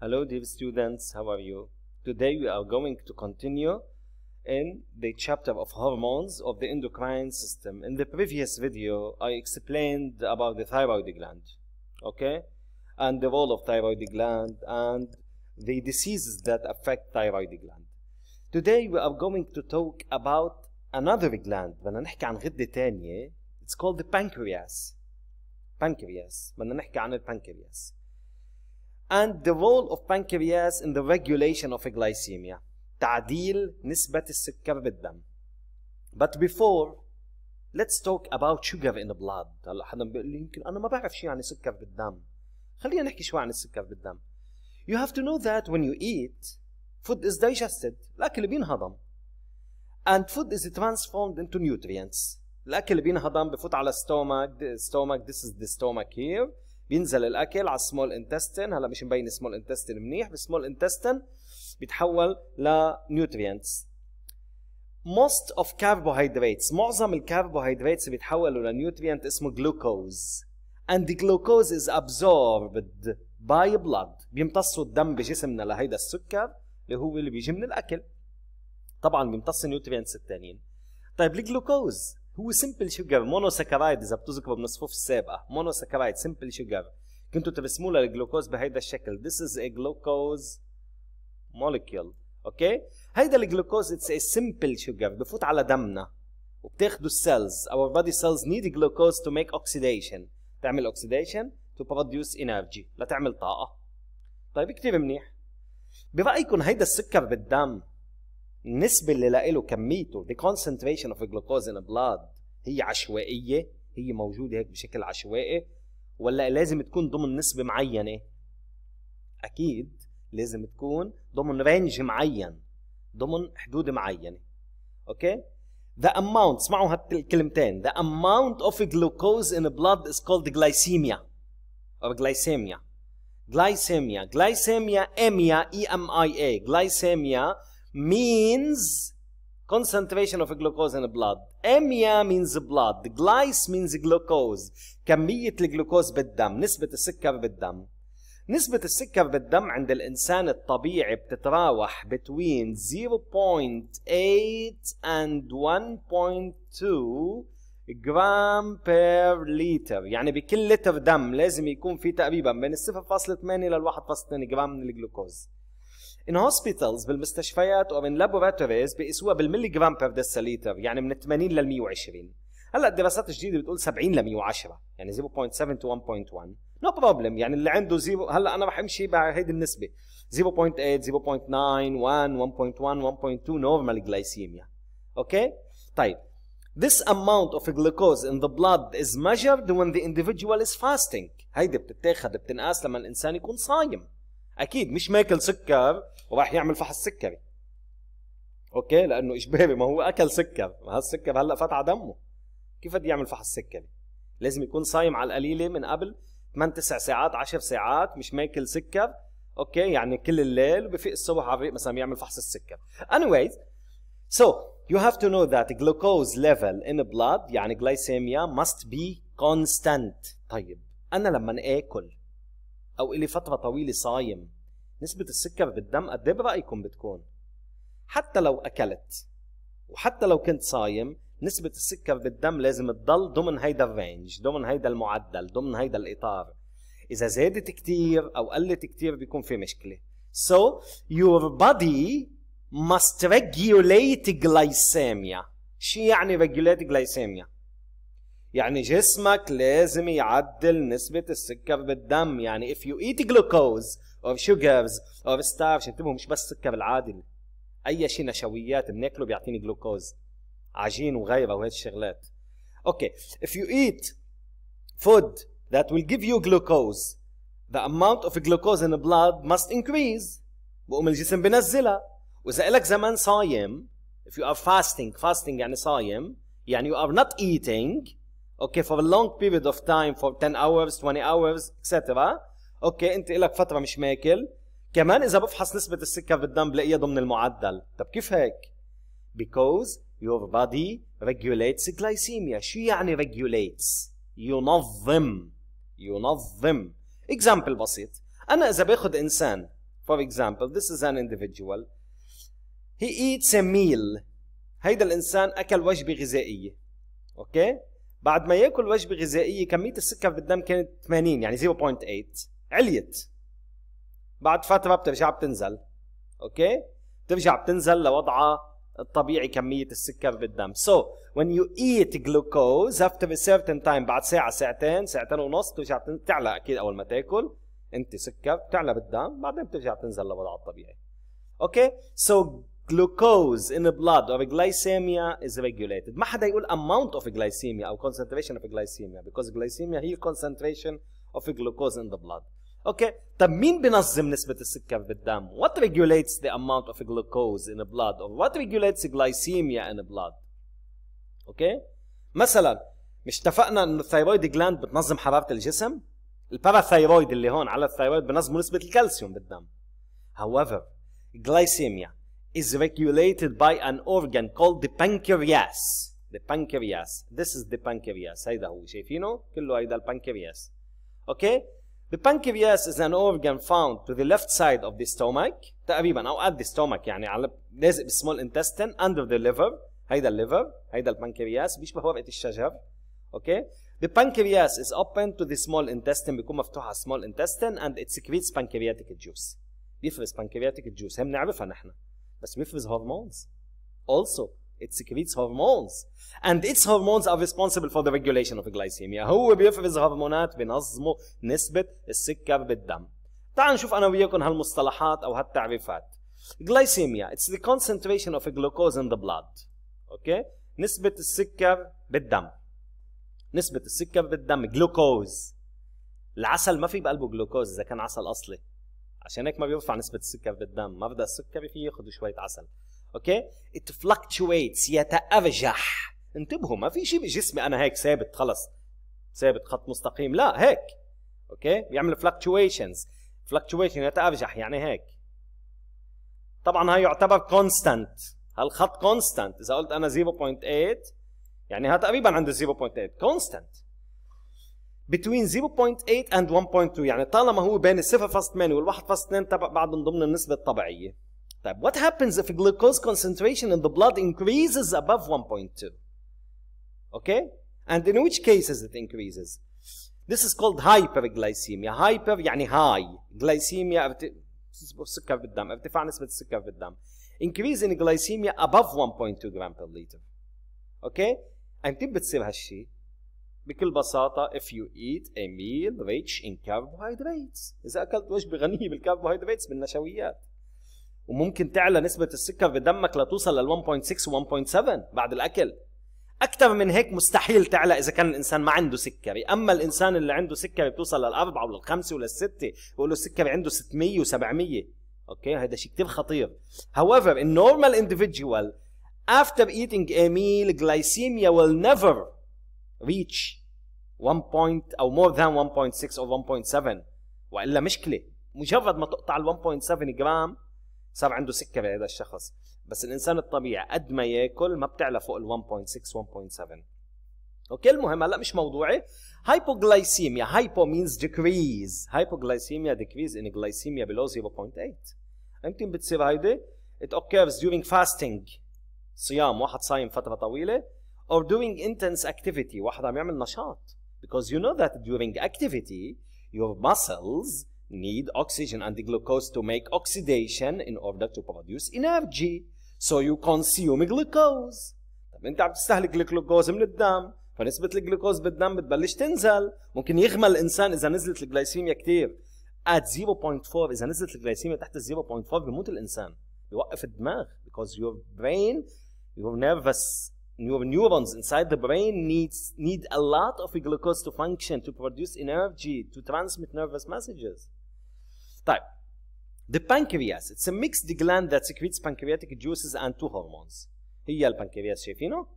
Hello, dear students, how are you? Today we are going to continue in the chapter of hormones of the endocrine system. In the previous video, I explained about the thyroid gland, okay? And the role of thyroid gland and the diseases that affect thyroid gland. Today we are going to talk about another gland. بدنا نحكي عن غدة تانية. It's called the pancreas. Pancreas. بدنا نحكي عن البنكرياس. and the role of pancreas in the regulation of glycemia تعديل نسبة السكر بالدم but before let's talk about sugar in the blood هلا حدا بيقول لي يمكن انا ما بعرف شو يعني سكر بالدم خلينا نحكي شوي عن السكر بالدم you have to know that when you eat food is digested الاكل بينهضم and food is transformed into nutrients الاكل بينهضم بفوت على stomach stomach this is the stomach here بينزل الأكل على ال small intestine هلا مش مبين small intestine منيح بال small intestine بيتحول ل nutrients most of carbohydrates معظم الكربوهيدراتس بيتحولوا ل nutrient اسمه glucose and the glucose is absorbed by blood. بيمتصوا الدم بجسمنا لهيدا السكر اللي هو اللي بيجي من الأكل. طبعا بيمتص ال nutrients الثانيين طيب الجلوكوز هو simple sugar monosaccharide إذا بتذكروا من الصفوف السابقه monosaccharide simple sugar كنتوا ترسموا لها الجلوكوز بهيدا الشكل. This is a glucose molecule. okay هيدا ال glucose it's a simple sugar بفوت على دمنا. وبتاخدوا ال cells our body cells need glucose to make oxidation. تعمل oxidation to produce energy. لتعمل طاقة. طيب كثير منيح. برايكم هيدا السكر بالدم النسبة اللي له كميته the concentration of glucose in blood هي عشوائية هي موجودة هيك بشكل عشوائي ولا لازم تكون ضمن نسبة معينة؟ أكيد لازم تكون ضمن range معين ضمن حدود معينة. okay؟ The amount اسمعوا هالكلمتين. The amount of glucose in blood is called glycemia or glycemia. Glycemia. Glycemia emia E-M-I-A glycemia means concentration of glucose in blood. Emia means blood. Glyce means glucose. كمية الجلوكوز بالدم. نسبة السكر بالدم. نسبة السكر بالدم عند الإنسان الطبيعي بتتراوح between 0.8 and 1.2 gram per liter يعني بكل لتر دم لازم يكون في تقريبا بين 0.8 لل 1.2 جرام من ال glucose in hospitals بالمستشفيات أو in laboratories بيقيسوها بال milligram per deciliter يعني من 80 لل 120 هلأ الدراسات الجديدة بتقول 70 ل 110 يعني 0.7 to 1.1 no problem يعني اللي عنده zero هلأ أنا رح أمشي بهيدي النسبة. 0.8 0.9 1 1.1 1.2 normal glycemia okay طيب. This amount of glucose in the blood is measured when the individual is fasting. هيدي بتتاخد بتنقاس لما الإنسان يكون صايم. أكيد مش ماكل سكر وراح يعمل فحص سكري. okay؟ لأنه اجباري ما هو أكل سكر. ما هالسكر هلأ فات على دمه. كيف بده يعمل فحص سكري؟ لازم يكون صايم على القليلة من قبل 8 9 ساعات 10 ساعات مش ماكل سكر. okay؟ يعني كل الليل وبفيق الصبح على الريق مثلا يعمل فحص السكر. Anyways so you have to know that glucose level in blood يعني glycemia must be constant. طيب أنا لما أكل أو إلي فترة طويلة صايم نسبة السكر بالدم قد إيه برأيكم بتكون؟ حتى لو أكلت وحتى لو كنت صايم نسبة السكر بالدم لازم تضل ضمن هيدا الرينج ضمن هيدا المعدل ضمن هيدا الإطار. إذا زادت كتير أو قلت كتير بيكون في مشكلة. So your body must regulate glycemia. شو يعني regulate glycemia؟ يعني جسمك لازم يعدل نسبة السكر بالدم. يعني if you eat glucose or sugars or starch انتبهوا مش بس السكر العادي. أي شيء نشويات بناكله بيعطيني جلوكوز عجين وغيره وهيك الشغلات. أوكي. if you eat food that will give you glucose the amount of glucose in the blood must increase. بقوم الجسم بنزلها. وإذا لك زمان صايم if you are fasting fasting يعني صايم يعني you are not eating for a long period of time for 10 hours 20 hours etc أوكي انت لك فترة مش ماكل. كمان إذا بفحص نسبة السكر بالدم بلاقيها ضمن المعدل. طب كيف هيك؟ Because your body regulates glycemia. شو يعني regulates? ينظم. ينظم. Example بسيط. أنا إذا باخذ إنسان for example this is an individual. He eats a meal. هيدا الإنسان أكل وجبة غذائية. okay بعد ما ياكل وجبة غذائية كمية السكر بالدم كانت 80 يعني 0.8 عليت. بعد فترة بترجع بتنزل. okay؟ بترجع بتنزل لوضعها الطبيعي كمية السكر بالدم. So when you eat glucose after a certain time بعد ساعة ساعتين ساعتين ونص بترجع تعلى أكيد أول ما تاكل. أنت سكر بتعلى بالدم بعدين بترجع تنزل لوضعها الطبيعي. أوكي؟ So glucose in the blood or glycemia is regulated ما حدا يقول amount of glycemia أو concentration of glycemia because glycemia هي concentration of glucose in the blood أوكي طب مين بنظم نسبة السكر بالدم what regulates the amount of glucose in the blood or what regulates glycemia in the blood okay مثلا مش اتفقنا انه ال thyroid gland بتنظم حرارة الجسم ال parathyroid اللي هون على ال thyroid بنظموا نسبة الكالسيوم بالدم however glycemia is regulated by an organ called the pancreas. The pancreas. This is the pancreas. هيدا هو شايفينه؟ كله هيدا البنكرياس. Okay? The pancreas is an organ found to the left side of the stomach تقريبا او at the stomach يعني على لازق بالسمول intestine under the liver هيدا الليفر هيدا البنكرياس بيشبه ورقة الشجر. Okay? The pancreas is open to the small intestine بيكون مفتوح على small intestine and it secretes pancreatic juice. بيفرز pancreatic juice هم نعرفها نحن. بس بيفرز هرمونز also it secretes hormones. And its hormones are responsible for the regulation of glycemia. هو بيفرز هرمونات بنظموا نسبة السكر بالدم. تعالوا نشوف أنا وياكم هالمصطلحات أو هالتعريفات. Glycemia it's the concentration of glucose in the blood. okay نسبة السكر بالدم. نسبة السكر بالدم جلوكوز العسل ما في بقلبه جلوكوز إذا كان عسل أصلي. عشان هيك ما بيرفع نسبة السكر بالدم. مبدأ السكري فيه ياخذ شوية عسل. okay؟ It fluctuates يتأرجح انتبهوا ما في شيء بجسمي أنا هيك ثابت خلص. ثابت خط مستقيم. لا هيك. okay؟ بيعمل fluctuations. fluctuation يتأرجح يعني هيك. طبعا هاي يعتبر constant هالخط constant إذا قلت أنا 0.8 يعني هذا تقريبا عنده 0.8 constant between 0.8 and 1.2 يعني طالما هو بين ال 0.8 وال 1.2 تبع بعض من ضمن النسبة الطبيعية. طيب what happens if glucose concentration in the blood increases above 1.2? Okay? And in which cases it increases? This is called hyperglycemia. Hyper يعني high. Glycemia ارت... سكر بالدم ارتفاع نسبة السكر بالدم. Increase in glycemia above 1.2 gram per liter. Okay? أنت بتصير هالشيء بكل بساطة if you eat a meal rich in carbohydrates. إذا أكلت وجبة غنية بالكربوهيدراتس بالنشويات. وممكن تعلى نسبة السكر بدمك لتوصل لل 1.6 و 1.7 بعد الأكل. أكثر من هيك مستحيل تعلى إذا كان الإنسان ما عنده سكري. أما الإنسان اللي عنده سكري بتوصل للأربعة وللخمسة وللستة بقول له السكري عنده 600 و700 أوكي؟ هذا شيء كثير خطير. However in normal individual after eating a meal glycemia will never reach 1 point أو more than 1.6 أو 1.7 وإلا مشكله مجرد ما تقطع ال 1.7 جرام صار عنده سكر هذا الشخص. بس الإنسان الطبيعي قد ما يأكل ما بتعلى فوق ال 1.6 1.7 أوكي المهم هلأ مش موضوعي. Hypoglycemia. Hypo means decrease. Hypoglycemia decrease in glycemia below 0.8 يمكن بتصير هيدي it occurs during fasting. صيام واحد صايم فترة طويلة. Or doing intense activity. واحد عم يعمل نشاط. because you know that during activity your muscles need oxygen and glucose to make oxidation in order to produce energy so you consume glucose طب انت عم تستهلك الجلوكوز من الدم فنسبة الجلوكوز بالدم بتبلش تنزل ممكن يغمى الانسان اذا نزلت الجلايسيميا كثير at 0.4 اذا نزلت الجلايسيميا تحت ال 0.4 بيموت الانسان بيوقف الدماغ because your brain your nervous your neurons inside the brain needs need a lot of glucose to function to produce energy to transmit nervous messages طيب the pancreas it's a mixed gland that secretes pancreatic juices and two hormones هي البنكرياس شايفينه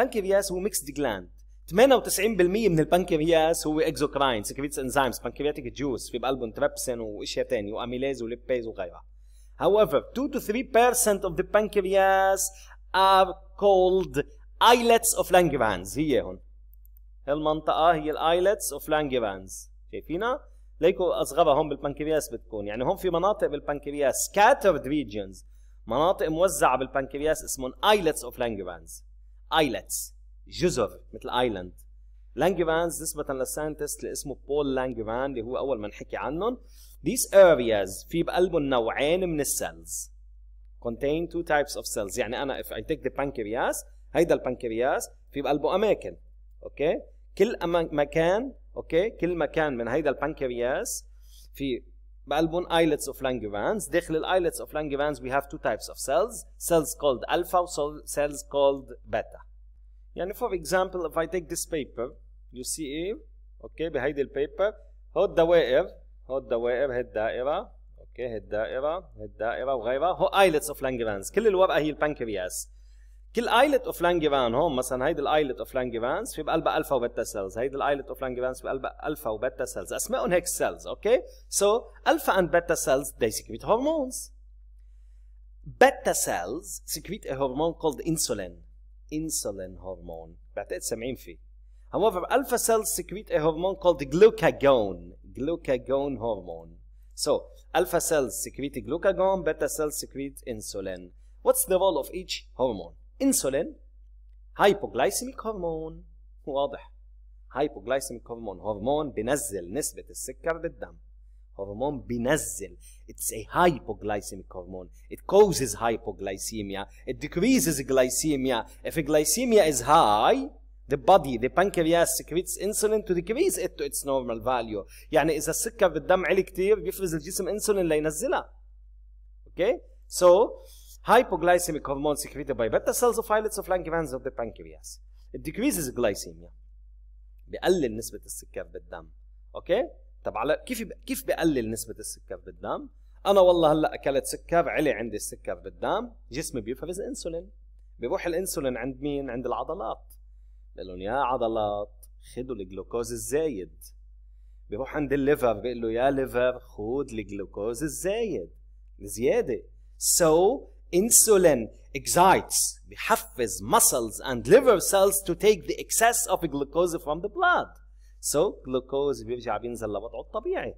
pancreas هو mixed gland 98% من البنكرياس هو اكزوكراين secretes enzymes pancreatic juice في بقلبه تريبسين واشياء ثانيه واميليز وليبيز وغيرها However, 2 to 3% of the pancreas are called islets of Langerhans هي هون. المنطقة هي ال islets of Langerhans شايفينها؟ ليكوا أصغرها هون بالبنكرياس بتكون. يعني هون في مناطق بالبنكرياس scattered regions. مناطق موزعة بالبنكرياس اسمهم islets of Langerhans islets. جزر مثل island لانجرانز نسبة لل scientist اللي اسمه بول لانجران اللي هو أول ما نحكي عنهم. These areas في بقلبهم نوعين من ال cells contain two types of cells يعني أنا if I take the pancreas هيدا البنكرياس في بقلبه أماكن أوكي كل مكان أوكي كل مكان من هيدا البنكرياس في بقلبهم islets of Langerhans داخل الايلتس of Langerhans we have two types of cells cells called alpha cells called beta يعني for example if I take this paper you see ايه اوكي بهيدي البيبر هو الدوائر هو الدوائر هي الدائرة أوكي هي الدائرة وغيرها. هو islets of Langerhans كل الورقة هي البنكرياس. كل islet of Langerhans هون مثلا هيدي ال islet of Langerhans في بقلبها alpha و beta cells هيدي ال islet of Langerhans في بقلبها alpha و beta cells أسمائهم هيك cells okay؟ so alpha and beta cells secrete hormones. Beta cells secrete a hormone called insulin. Insulin hormone. بعتقد سامعين فيه. However alpha cells secrete a hormone called glucagon. Glucagon hormone. So alpha cells secrete glucagon beta cells secrete insulin what's the role of each hormone insulin hypoglycemic hormone واضح hypoglycemic hormone هرمون بنزل نسبة السكر بالدم هرمون بينزل it's a hypoglycemic hormone it causes hypoglycemia it decreases glycemia if glycemia is high the body the pancreas secretes insulin to decrease it to its normal value يعني إذا السكر بالدم عالي كثير بيفرز الجسم انسولين لينزلها okay so hypoglycemic hormone secreted by beta cells of islets of Langerhans of the pancreas it decreases glycemia بقلل نسبة السكر بالدم okay طب على كيف كيف بقلل نسبة السكر بالدم؟ أنا والله هلأ أكلت سكر علي عندي السكر بالدم، جسمي بيفرز انسولين. بيروح الانسولين عند مين؟ عند العضلات. بقول لهم يا عضلات خذوا الجلوكوز الزايد. بيروح عند ال liver بيقول له يا liver خذ الجلوكوز الزايد الزيادة. So insulin excites بيحفز muscles and liver cells to take the excess of glucose from the blood. so, جلوكوز بيرجع بينزل لوضعه الطبيعي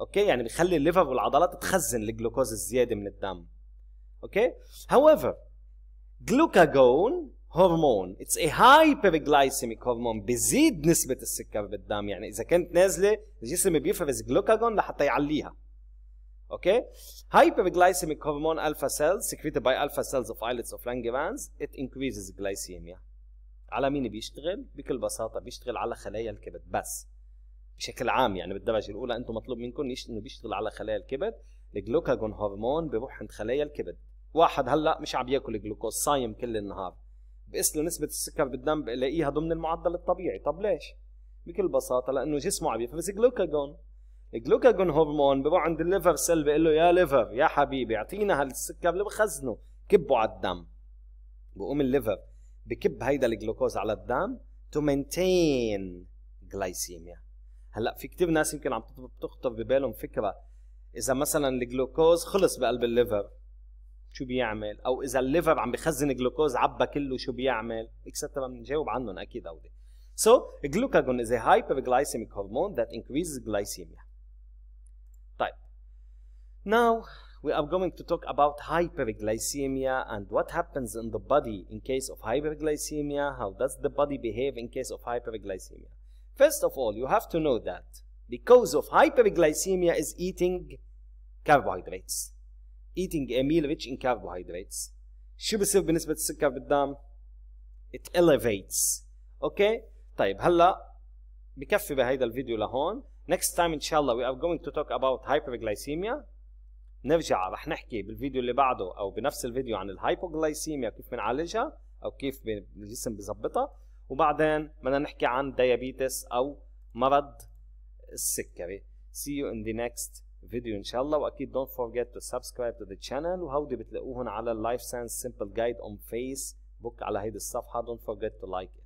okay يعني بيخلي ال liver والعضلات تخزن الجلوكوز الزيادة من الدم okay however glucagon hormone it's a hyperglycemic hormone بيزيد نسبة السكر بالدم يعني إذا كانت نازلة الجسم بيفرز جلوكاجون لحتى يعليها okay hyperglycemic hormone alpha cells secreted by alpha cells of islets of Langerhans it increases glycemia. على مين بيشتغل؟ بكل بساطة بيشتغل على خلايا الكبد بس بشكل عام يعني بالدرجة الأولى أنتم مطلوب منكم إنه بيشتغل على خلايا الكبد ال glucagon hormone بيروح عند خلايا الكبد واحد هلا مش عم ياكل جلوكوز صايم كل النهار بقيس له نسبة السكر بالدم بلاقيها ضمن المعدل الطبيعي. طب ليش؟ بكل بساطة لأنه جسمه عم يفرز جلوكاجون ال glucagon hormone بيروح عند ال liver cell بيقول له يا liver يا حبيبي أعطينا هالسكر اللي بخزنه كبه على الدم. بقوم ال liver بكب هيدا الجلوكوز على الدم to maintain glycemia هلأ في كثير ناس يمكن عم تخطر ببالهم فكرة إذا مثلا الجلوكوز خلص بقلب ال liver. شو بيعمل أو اذا ال liver عم بخزن جلوكوز عبى كله شو بيعمل extra بنجاوب عنهم أكيد هودي So, glucagon is a hyperglycemic hormone that increases glycemia. طيب. Now, we are going to talk about hyperglycemia and what happens in the body in case of hyperglycemia. How does the body behave in case of hyperglycemia? First of all, you have to know that the cause of hyperglycemia is eating carbohydrates. Eating a meal rich in carbohydrates. شو بصير بنسبة السكر بالدم؟ It elevates. Okay? طيب هلا بكفي بهيدا الفيديو لهون. Next time إن شاء الله we are going to talk about hyperglycemia نرجع رح نحكي بالفيديو اللي بعده أو بنفس الفيديو عن ال hypoglycemia كيف بنعالجها أو كيف الجسم بظبطها وبعدين بدنا نحكي عن diabetes أو مرض السكري see you in the next فيديو إن شاء الله وأكيد don't forget to subscribe to the channel وهودي بتلاقوهم على ال Life Science Simple Guide on Facebook على هيدي الصفحة. Don't forget to like